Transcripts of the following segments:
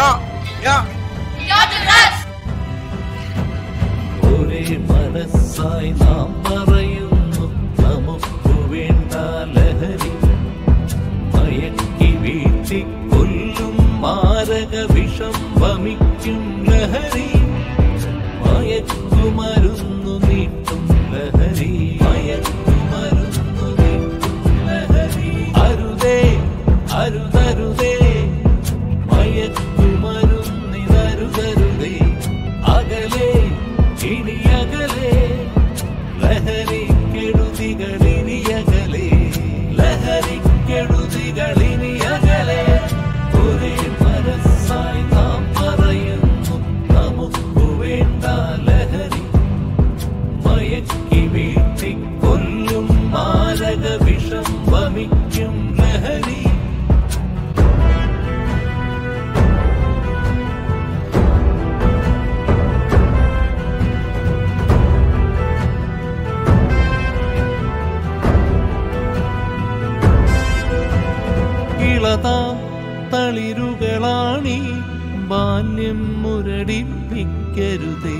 Ja, ja. Ja til rest! ഒരേ മനസ്സായി നാം പറയുന്നു നമുക്ക് വേണ്ട ലഹരി മയക്കി വീഴ്ത്തി കൊല്ലും മാരക വിഷം വമിക്കും ലഹരി മയക്കുമരുന്നു തളിരുകളാണി ബാല്യം മുരടിപ്പിക്കരുതേ.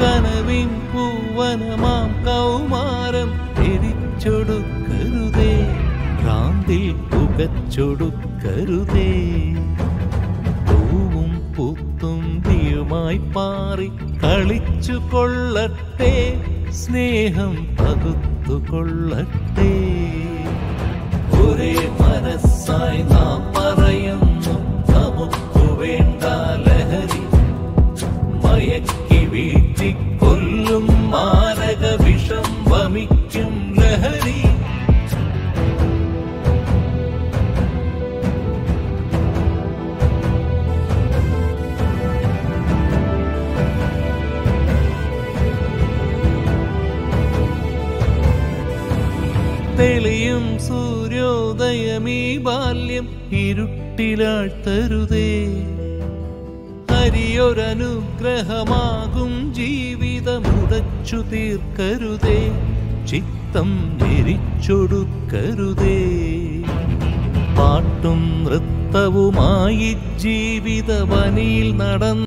കനവിൻ പൂവനമാം കൗമാരം എരിച്ചൊടുക്കരുതേ ഭ്രാന്തിൽ പുകച്ചൊടുക്കരുതേ. പൂവും പൂത്തും തീയുമായി പാറി കളിച്ചു കൊള്ളട്ടെ. സ്നേഹം പകുത്തു കൊള്ളട്ടെ. ഒരേ മനസ്സായി നാം പറയുന്നു നമുക്ക് വേണ്ട ലഹരി മയക്കി വീഴ്ത്തി തെളിയും സൂര്യോദയമീ ബാല്യം ഇരുട്ടിലാഴ്ത്തരുതേ. ഹരിയൊരനുഗ്രഹമാകും ജീവിതം ഉടച്ചു തീർക്കരുതേ. ചിത്തം ധരിച്ചൊടുക്കരുതേ പാട്ടും നൃത്തവുമായി ജീവിതവനിയിൽ നടന്ന